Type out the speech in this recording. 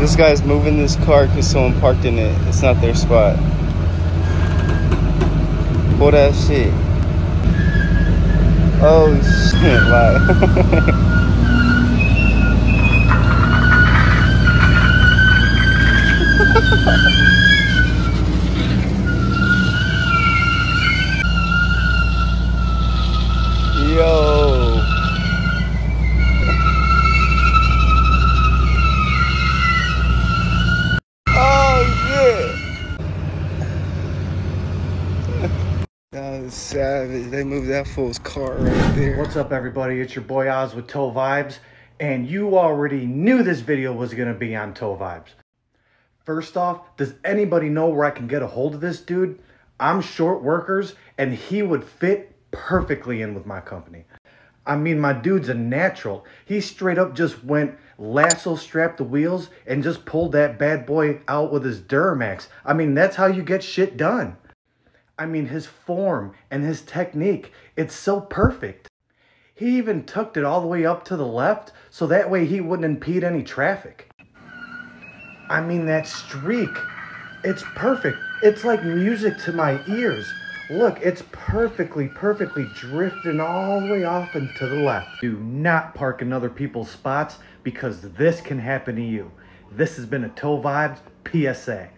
This guy's moving this car because someone parked in it. It's not their spot. Pull that shit. Oh shit, wow. Yo. Oh shit. That was savage. They moved that fool's car right there. What's up, everybody? It's your boy Oz with Tow Vibes, and you already knew this video was gonna be on Tow Vibes. First off, does anybody know where I can get a hold of this dude? I'm short workers, and he would fit perfectly in with my company. I mean, my dude's a natural. He straight up just went lasso strapped the wheels and just pulled that bad boy out with his Duramax. I mean, that's how you get shit done. I mean, his form and his technique, it's so perfect. He even tucked it all the way up to the left so that way he wouldn't impede any traffic. I mean, that streak, it's perfect. It's like music to my ears. Look, it's perfectly, perfectly drifting all the way off and to the left. Do not park in other people's spots because this can happen to you. This has been a Tow Vibes PSA.